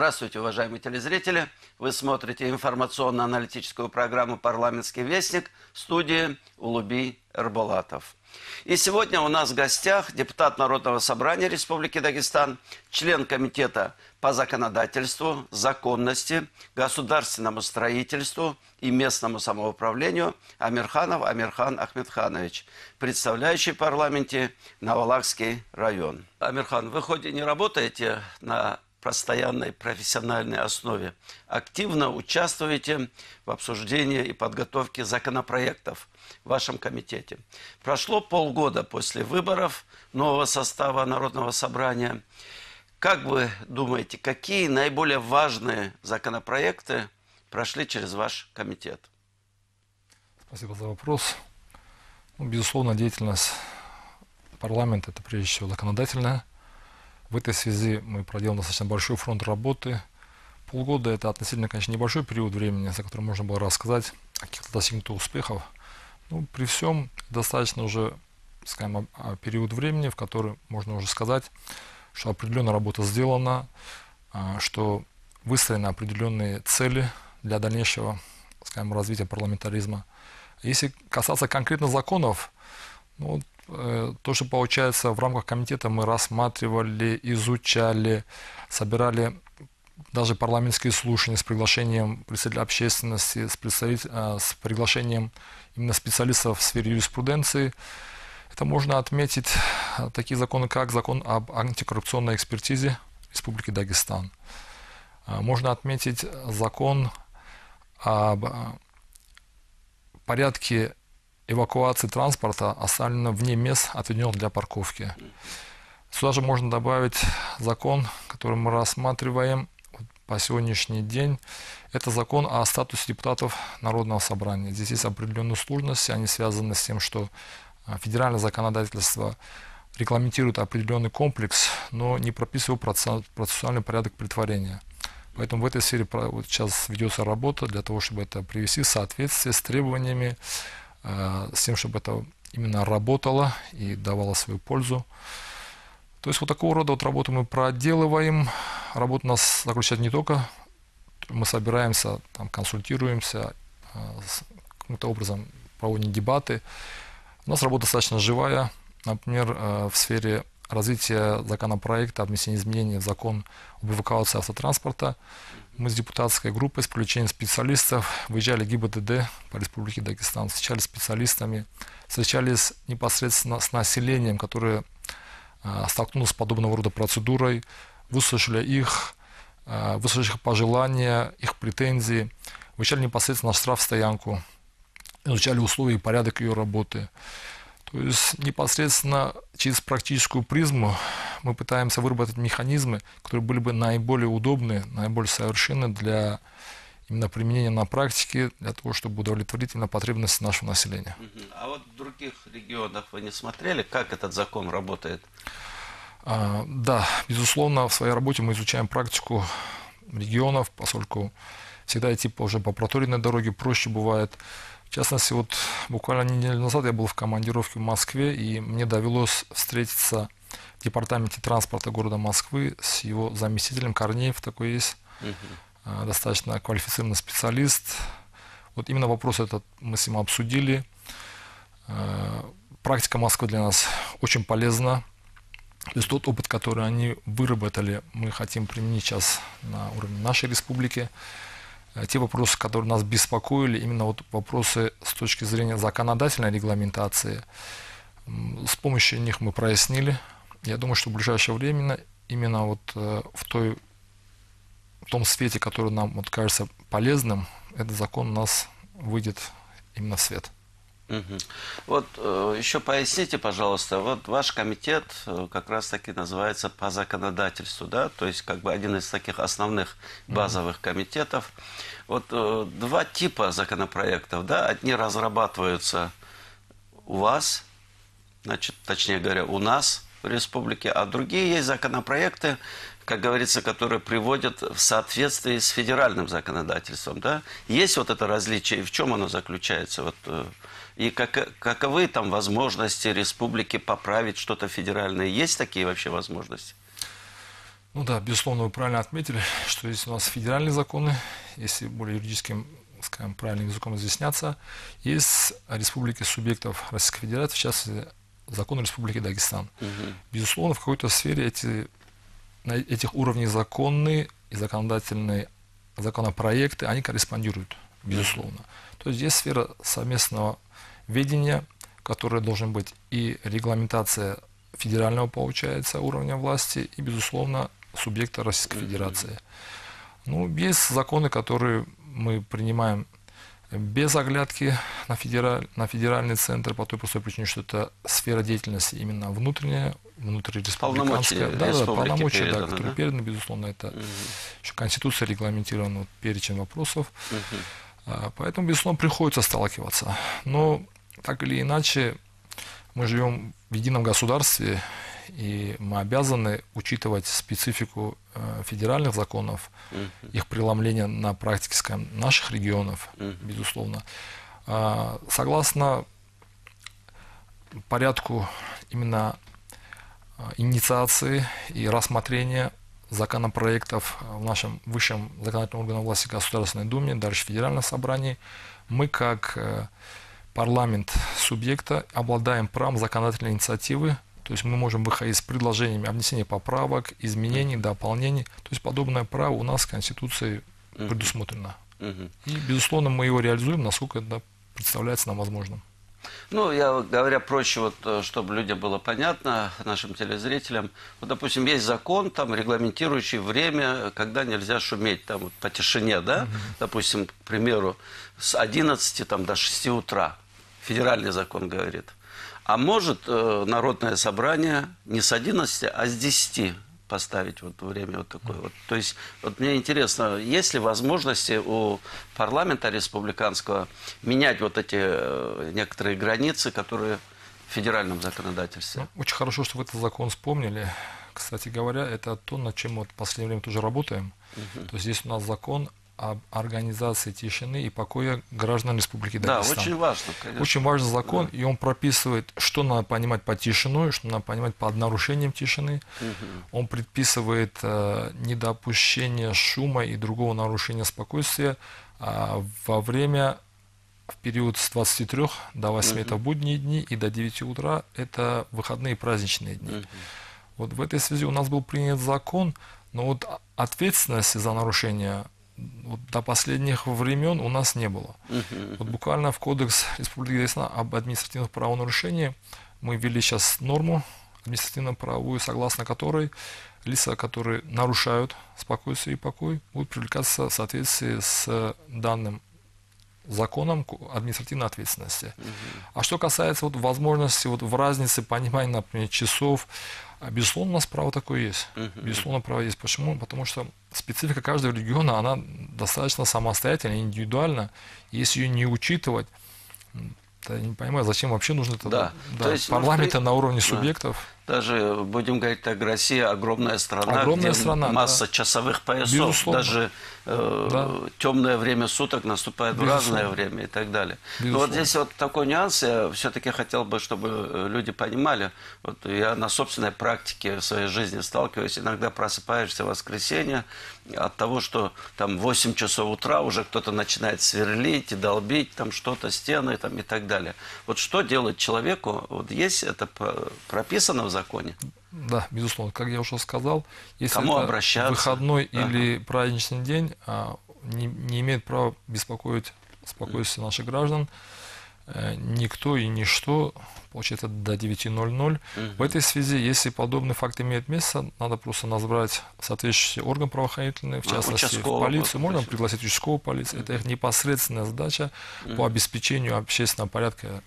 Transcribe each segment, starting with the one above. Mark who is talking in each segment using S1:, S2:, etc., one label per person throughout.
S1: Здравствуйте, уважаемые телезрители. Вы смотрите информационно-аналитическую программу «Парламентский вестник» в студии Улуби Эрболатов. И сегодня у нас в гостях депутат Народного собрания Республики Дагестан, член Комитета по законодательству, законности, государственному строительству и местному самоуправлению Амирханов Амирхан Ахмедханович, представляющий в парламенте Навалахский район. Амирхан, вы хоть и не работаете на постоянной профессиональной основе, активно участвуете в обсуждении и подготовке законопроектов в вашем комитете. Прошло полгода после выборов нового состава Народного собрания. Как вы думаете, какие наиболее важные законопроекты прошли через ваш комитет?
S2: Спасибо за вопрос. Ну, безусловно, деятельность парламента – это прежде всего законодательная. В этой связи мы проделали достаточно большой фронт работы. Полгода – это относительно, конечно, небольшой период времени, за который можно было рассказать о каких-то достигнутых успехах. Ну, при всем достаточно уже, скажем, период времени, в который можно уже сказать, что определенная работа сделана, а, что выстроены определенные цели для дальнейшего, скажем, развития парламентаризма. Если касаться конкретно законов, ну, то, что получается в рамках комитета мы рассматривали, изучали, собирали даже парламентские слушания с приглашением представителей общественности, с, представитель, э, с приглашением именно специалистов в сфере юриспруденции. Это можно отметить э, такие законы, как закон об антикоррупционной экспертизе Республики Дагестан. Можно отметить закон об порядке эвакуации транспорта оставлено вне мест, отведенных для парковки. Сюда же можно добавить закон, который мы рассматриваем по сегодняшний день. Это закон о статусе депутатов Народного собрания. Здесь есть определенные сложности, они связаны с тем, что а, федеральное законодательство регламентирует определенный комплекс, но не прописывает процессуальный порядок притворения. Поэтому в этой сфере сейчас ведется работа для того, чтобы это привести в соответствие с требованиями Э, с тем, чтобы это именно работало и давало свою пользу. То есть вот такого рода вот работу мы проделываем. Работа у нас заключается не только, мы собираемся, там, консультируемся, э, каким-то образом проводим дебаты. У нас работа достаточно живая. Например, э, в сфере развития законопроекта о внесении изменений в закон об эвакуации автотранспорта мы с депутатской группой, с привлечением специалистов, выезжали ГИБДД по Республике Дагестан, встречались с специалистами, встречались непосредственно с населением, которое э, столкнулось с подобного рода процедурой, выслушали их, э, выслушали их пожелания, их претензии, выезжали непосредственно на штрафстоянку, изучали условия и порядок ее работы. То есть непосредственно через практическую призму мы пытаемся выработать механизмы, которые были бы наиболее удобны, наиболее совершенны для именно применения на практике, для того, чтобы удовлетворить именно потребности нашего населения.
S1: А вот в других регионах вы не смотрели, как этот закон работает?
S2: А, да, безусловно, в своей работе мы изучаем практику регионов, поскольку всегда идти уже по проторенной дороге проще бывает. В частности, вот буквально неделю назад я был в командировке в Москве, и мне довелось встретиться в департаменте транспорта города Москвы с его заместителем Корнеев, такой есть, угу. достаточно квалифицированный специалист. Вот именно вопрос этот мы с ним обсудили. А, практика Москвы для нас очень полезна. То есть тот опыт, который они выработали, мы хотим применить сейчас на уровне нашей республики. Э, те вопросы, которые нас беспокоили, именно вот вопросы с точки зрения законодательной регламентации, с помощью них мы прояснили. Я думаю, что в ближайшее время именно вот э, в, той, в том свете, который нам вот кажется полезным, этот закон у нас выйдет именно в свет.
S1: Угу. Вот э, еще поясните, пожалуйста, вот ваш комитет э, как раз таки называется по законодательству, да, то есть как бы один из таких основных базовых угу. комитетов. Вот э, два типа законопроектов, да, одни разрабатываются у вас, значит, точнее говоря, у нас в республике, а другие есть законопроекты, как говорится, которые приводят в соответствии с федеральным законодательством, да? Есть вот это различие, и в чем оно заключается? Вот, и как, каковы там возможности республики поправить что-то федеральное? Есть такие вообще возможности?
S2: Ну да, безусловно, вы правильно отметили, что есть у нас федеральные законы, если более юридическим, скажем, правильным языком изъясняться, есть республики субъектов Российской Федерации, в частности, закон Республики Дагестан. Угу. Безусловно, в какой-то сфере эти, на этих уровней законные и законодательные законопроекты, они корреспондируют, безусловно. То есть есть сфера совместного ведения, которая должен быть и регламентация федерального, получается, уровня власти, и, безусловно, субъекта Российской Федерации. Ну, есть законы, которые мы принимаем без оглядки на, федераль, на федеральный центр по той простой причине, что это сфера деятельности именно внутренняя, внутриреспубликанская. Да, да, полномочия, переданы, да, которые да? переданы, безусловно, это угу. еще Конституция регламентирована, вот, перечень вопросов. Угу. Поэтому, безусловно, приходится сталкиваться. Но так или иначе, мы живем в едином государстве, и мы обязаны учитывать специфику э, федеральных законов, их преломление на практике, скажем, наших регионов, безусловно. А, согласно порядку именно а, инициации и рассмотрения законопроектов в нашем высшем законодательном органе власти Государственной Думе, дальше Федеральном собрании, мы как э, парламент субъекта обладаем правом законодательной инициативы, то есть мы можем выходить с предложениями о внесении поправок, изменений, дополнений. То есть подобное право у нас в Конституции предусмотрено. И, безусловно, мы его реализуем, насколько это представляется нам возможным.
S1: Ну, я говоря проще, вот, э, чтобы людям было понятно, нашим телезрителям, вот, допустим, есть закон, там, регламентирующий время, когда нельзя шуметь, там, вот, по тишине, да, допустим, к примеру, с 11 там, до 6 утра. Федеральный закон говорит. А может э, народное собрание не с 11, а с 10 поставить вот время вот такое вот. То есть вот мне интересно, есть ли возможности у парламента республиканского менять вот эти э, некоторые границы, которые в федеральном законодательстве?
S2: Ну, очень хорошо, что вы этот закон вспомнили. Кстати говоря, это то, над чем мы в последнее время тоже работаем. Угу. То есть здесь у нас закон об организации тишины и покоя граждан Республики Дагестан.
S1: Да, очень важно, конечно.
S2: Очень важный закон, да. и он прописывает, что надо понимать под тишиной, что надо понимать под нарушением тишины. Угу. Он предписывает э, недопущение шума и другого нарушения спокойствия э, во время в период с 23 до 8 угу. это будние дни, и до 9 утра это выходные праздничные дни. Угу. Вот в этой связи у нас был принят закон, но вот ответственности за нарушение вот до последних времен у нас не было. Uh-huh. Вот буквально в Кодекс Республики Дагестан об административных правонарушениях мы ввели сейчас норму административно-правовую, согласно которой лица, которые нарушают спокойствие и покой, будут привлекаться в соответствии с данным законом административной ответственности. Угу. А что касается вот возможности вот в разнице понимания, например, часов, а, безусловно, у нас право такое есть. Uh-huh. Безусловно, право есть. Почему? Потому что специфика каждого региона, она достаточно самостоятельна, индивидуальна. Если ее не учитывать, я не понимаю, зачем вообще нужно это
S1: да.
S2: Да, То есть, парламента ну, на уровне субъектов. Да
S1: даже, будем говорить так, Россия огромная страна,
S2: огромная
S1: где
S2: страна,
S1: масса да. часовых поясов, Безусловно. даже э, да. темное время суток наступает Безусловно. в разное время и так далее. Безусловно. Но вот здесь вот такой нюанс, я все-таки хотел бы, чтобы люди понимали, вот я на собственной практике в своей жизни сталкиваюсь, иногда просыпаешься в воскресенье от того, что там 8 часов утра уже кто-то начинает сверлить и долбить там что-то, стены там и так далее. Вот что делать человеку, вот есть это прописано в законе, законе.
S2: Да, безусловно. Как я уже сказал, если
S1: Кому
S2: это
S1: обращаться?
S2: выходной ага. или праздничный день, а, не, не имеет права беспокоить спокойствие наших граждан э, никто и ничто, получается, до 9.00. Угу. В этой связи, если подобный факт имеет место, надо просто назвать соответствующий орган правоохранительный, в частности, участкового, в полицию. Можно пригласить участковую полицию. Угу. Это их непосредственная задача угу. по обеспечению общественного порядка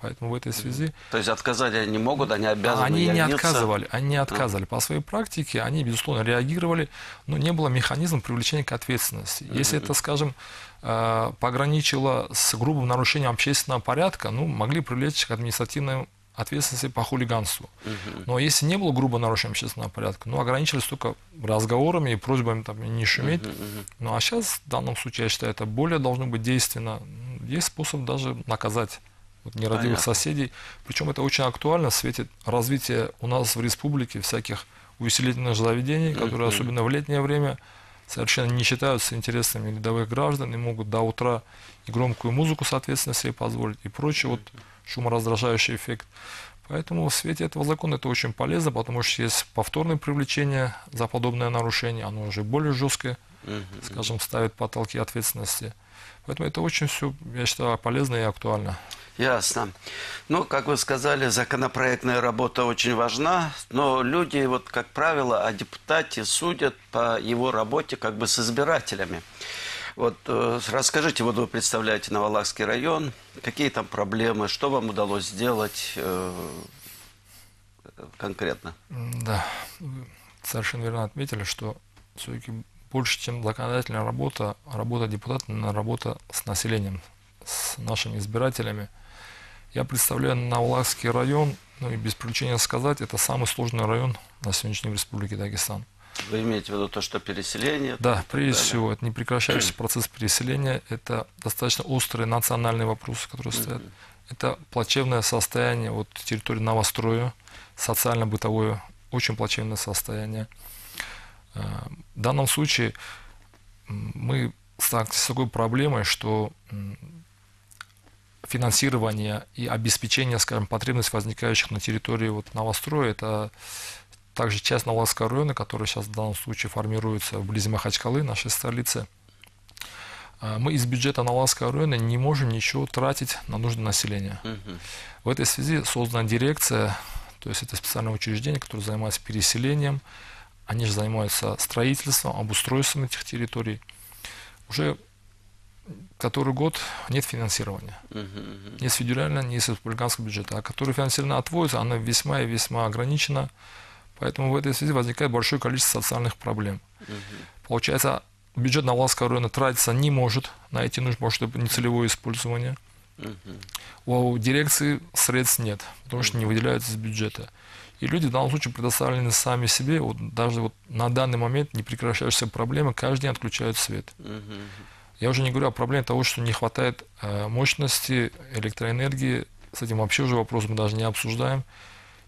S2: Поэтому в этой связи...
S1: То есть отказать они могут, они обязаны
S2: Они
S1: явиться.
S2: не отказывали, они не отказывали. По своей практике они, безусловно, реагировали, но не было механизма привлечения к ответственности. Если это, скажем, э, пограничило с грубым нарушением общественного порядка, ну, могли привлечь к административной ответственности по хулиганству. Но если не было грубо нарушения общественного порядка, ну, ограничились только разговорами и просьбами там, не шуметь. Ну, а сейчас, в данном случае, я считаю, это более должно быть действенно. Есть способ даже наказать вот нерадивых
S1: Понятно.
S2: соседей. Причем это очень актуально в свете развития у нас в республике всяких увеселительных заведений, которые
S1: Мгм.
S2: особенно в летнее время совершенно не считаются интересами рядовых граждан и могут до утра и громкую музыку, соответственно, себе позволить и прочий вот шумораздражающий эффект. Поэтому в свете этого закона это очень полезно, потому что есть повторное привлечение за подобное нарушение, оно уже более жесткое,
S1: Мгм.
S2: скажем, ставит потолки ответственности. Поэтому это очень все, я считаю, полезно и актуально.
S1: Ясно. Ну, как вы сказали, законопроектная работа очень важна, но люди, вот как правило, о депутате судят по его работе как бы с избирателями. Вот э, расскажите, вот вы представляете Новолакский район, какие там проблемы, что вам удалось сделать э, конкретно?
S2: Да, вы совершенно верно отметили, что все-таки больше, чем законодательная работа, работа депутата, работа с населением, с нашими избирателями. Я представляю Навлакский район, ну и без привлечения сказать, это самый сложный район на сегодняшнем Республике Дагестан.
S1: Вы имеете в виду то, что переселение?
S2: Да, прежде
S1: далее?
S2: всего, это непрекращающийся процесс переселения, это достаточно острые национальные вопросы, которые стоят. Это плачевное состояние вот территории новостроя, социально-бытовое, очень плачевное состояние. Э, В данном случае мы сталкиваемся с такой проблемой, что финансирование и обеспечение, скажем, потребностей, возникающих на территории вот новостроя, это также часть Новолакского района, который сейчас в данном случае формируется вблизи Махачкалы, нашей столицы. А, Мы из бюджета Новолакского района не можем ничего тратить на нужды населения. В этой связи создана дирекция, то есть это специальное учреждение, которое занимается переселением. Они же занимаются строительством, обустройством этих территорий. Уже который год нет финансирования.
S1: Мгм.
S2: Ни с федерального, ни с республиканского бюджета. А которое финансирование отводится, оно весьма и весьма ограничено. Поэтому в этой связи возникает большое количество социальных проблем. Получается, бюджет Навласского района тратиться не может на эти нужды, может, это нецелевое использование. У дирекции средств нет, потому что не выделяются из бюджета. И люди в данном случае предоставлены сами себе. Вот даже вот на данный момент не прекращающаяся проблема, каждый день отключают свет. Я уже не говорю о проблеме того, что не хватает э, мощности, электроэнергии. С этим вообще уже вопрос мы даже не обсуждаем.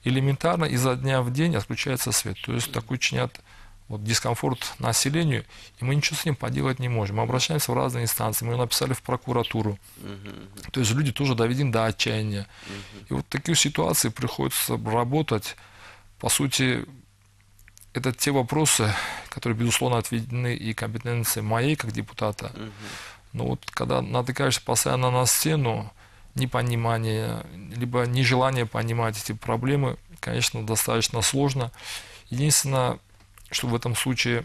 S2: Элементарно изо дня в день отключается свет. То есть такой чинят вот, дискомфорт населению, и мы ничего с ним поделать не можем. Мы обращаемся в разные инстанции, мы написали в прокуратуру.
S1: Мгм.
S2: То есть люди тоже доведены до отчаяния. И вот в таких ситуациях приходится работать. По сути, это те вопросы, которые, безусловно, отведены и компетенции моей как депутата.
S1: Мгм.
S2: Но вот когда натыкаешься постоянно на стену, непонимание, либо нежелание понимать эти проблемы, конечно, достаточно сложно. Единственное, что в этом случае,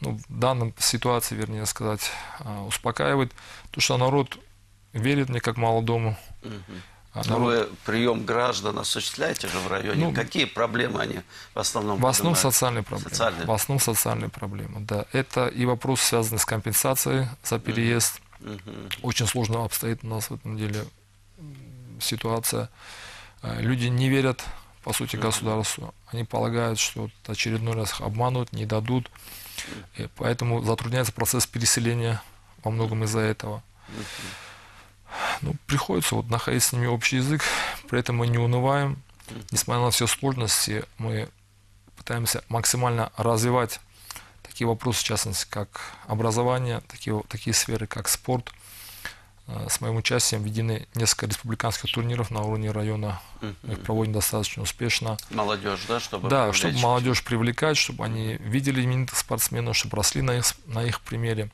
S2: ну, в данном ситуации, вернее сказать, а, успокаивает, то, что народ верит мне как молодому.
S1: Мгм.
S2: а
S1: Ну,
S2: народ-
S1: вы прием граждан осуществляете же в районе?
S2: Ну,
S1: Какие проблемы они в основном
S2: В основном
S1: поднимают?
S2: социальные проблемы.
S1: Социальные.
S2: В основном социальные проблемы, да. Это и вопрос, связанный с компенсацией за переезд.
S1: Мгм.
S2: Очень сложно обстоит у нас в этом деле ситуация. Э, Люди не верят, по сути, государству. Они полагают, что очередной раз их обманут, не дадут. И поэтому затрудняется процесс переселения во многом из-за этого. Ну, приходится вот находить с ними общий язык, при этом мы не унываем. Несмотря на все сложности, мы пытаемся максимально развивать такие вопросы, в частности, как образование, такие, такие сферы, как спорт. Э, С моим участием введены несколько республиканских турниров на уровне района. Мы их проводим достаточно успешно.
S1: Молодежь, да, чтобы
S2: Да,
S1: привлечь?
S2: чтобы молодежь привлекать, чтобы они видели именитых спортсменов, чтобы росли на их, на их примере.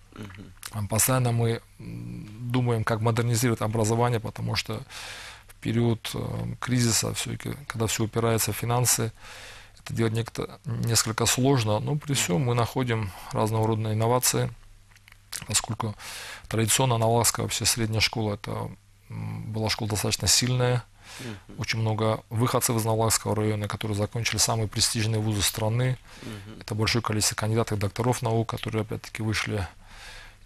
S2: Постоянно мы думаем, как модернизировать образование, потому что в период э, кризиса, все-таки, когда все упирается в финансы, это делать некто, несколько сложно, но при всем мы находим разного рода инновации, поскольку традиционно Навалская вообще средняя школа, это была школа достаточно сильная, очень много выходцев из Навалакского района, которые закончили самые престижные вузы страны. Это большое количество кандидатов и докторов наук, которые опять-таки вышли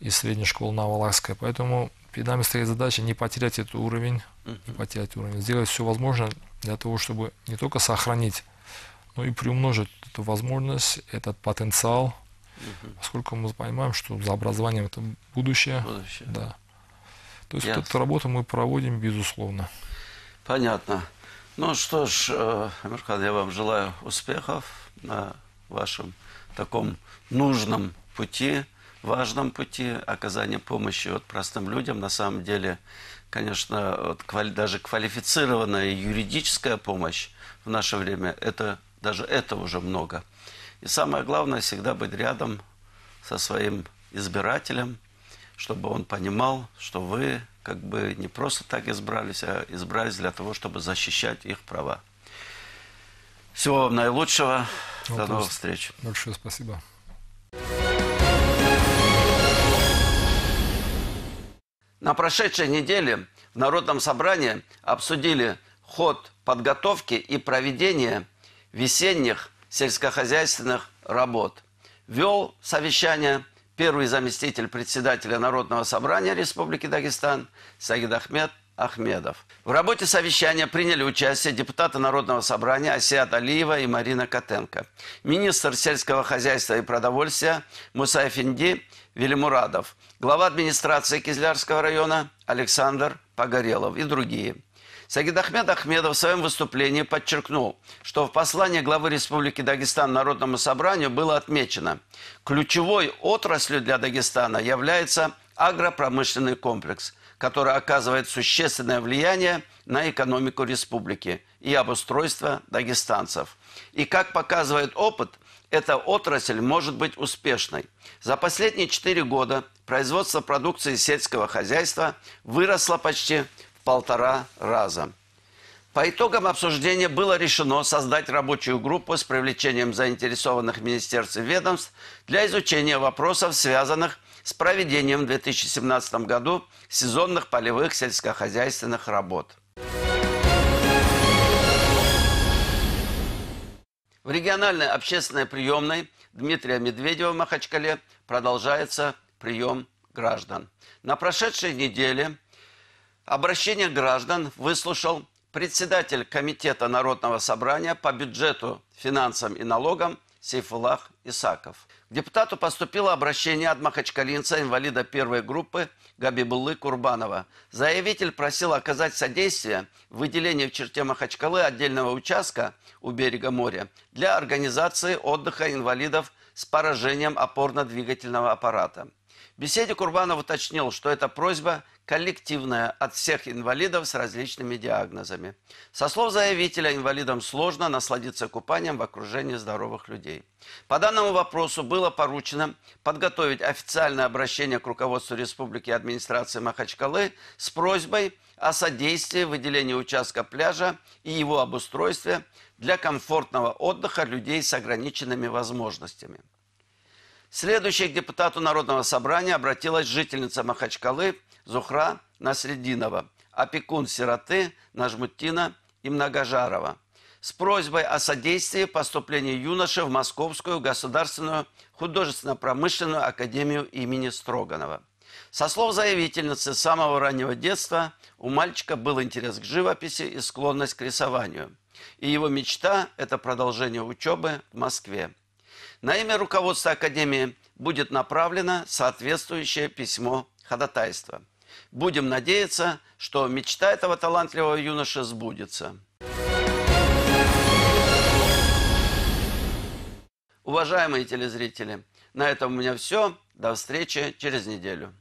S2: из средней школы Навалакской. Поэтому перед нами стоит задача не потерять этот уровень, не потерять уровень, сделать все возможное для того, чтобы не только сохранить, но и приумножить эту возможность, этот потенциал, поскольку мы понимаем, что за образованием это будущее.
S1: Будущее.
S2: Да. То есть
S1: Ясно.
S2: вот эту работу мы проводим, безусловно.
S1: Понятно. Ну что ж, э, Амирхан, я вам желаю успехов на вашем таком нужном пути, важном пути оказания помощи вот простым людям. На самом деле, конечно, вот квали, даже квалифицированная юридическая помощь в наше время, это даже это уже много. И самое главное, всегда быть рядом со своим избирателем, чтобы он понимал, что вы как бы не просто так избрались, а избрались для того, чтобы защищать их права. Всего вам наилучшего.
S2: Ну,
S1: До новых встреч.
S2: Большое спасибо.
S1: На прошедшей неделе в Народном собрании обсудили ход подготовки и проведения весенних сельскохозяйственных работ. Вел совещание первый заместитель председателя Народного собрания Республики Дагестан Сагид Ахмед Ахмедов. В работе совещания приняли участие депутаты Народного собрания Асиат Алиева и Марина Котенко, министр сельского хозяйства и продовольствия Муса Эфенди Велимурадов, глава администрации Кизлярского района Александр Погорелов и другие. Сагид Ахмед Ахмедов в своем выступлении подчеркнул, что в послании главы Республики Дагестан Народному собранию было отмечено, ключевой отраслью для Дагестана является агропромышленный комплекс, который оказывает существенное влияние на экономику республики и обустройство дагестанцев. И как показывает опыт, эта отрасль может быть успешной. За последние четыре года производство продукции сельского хозяйства выросло почти полтора раза. По итогам обсуждения было решено создать рабочую группу с привлечением заинтересованных министерств и ведомств для изучения вопросов, связанных с проведением в 2017 году сезонных полевых сельскохозяйственных работ. В региональной общественной приемной Дмитрия Медведева в Махачкале продолжается прием граждан. На прошедшей неделе обращение граждан выслушал председатель Комитета Народного собрания по бюджету, финансам и налогам Сейфулах Исаков. К депутату поступило обращение от махачкалинца, инвалида первой группы Габибуллы Курбанова. Заявитель просил оказать содействие в выделении в черте Махачкалы отдельного участка у берега моря для организации отдыха инвалидов с поражением опорно-двигательного аппарата. В беседе Курбанов уточнил, что эта просьба коллективная от всех инвалидов с различными диагнозами. Со слов заявителя, инвалидам сложно насладиться купанием в окружении здоровых людей. По данному вопросу было поручено подготовить официальное обращение к руководству Республики и администрации Махачкалы с просьбой о содействии в выделении участка пляжа и его обустройстве для комфортного отдыха людей с ограниченными возможностями. Следующей к депутату Народного собрания обратилась жительница Махачкалы Зухра Насрединова, опекун сироты Нажмутина и Многожарова, с просьбой о содействии поступлению юноши в Московскую государственную художественно-промышленную академию имени Строганова. Со слов заявительницы, с самого раннего детства у мальчика был интерес к живописи и склонность к рисованию. И его мечта – это продолжение учебы в Москве. На имя руководства Академии будет направлено соответствующее письмо ходатайства. Будем надеяться, что мечта этого талантливого юноши сбудется. Уважаемые телезрители, на этом у меня все. До встречи через неделю.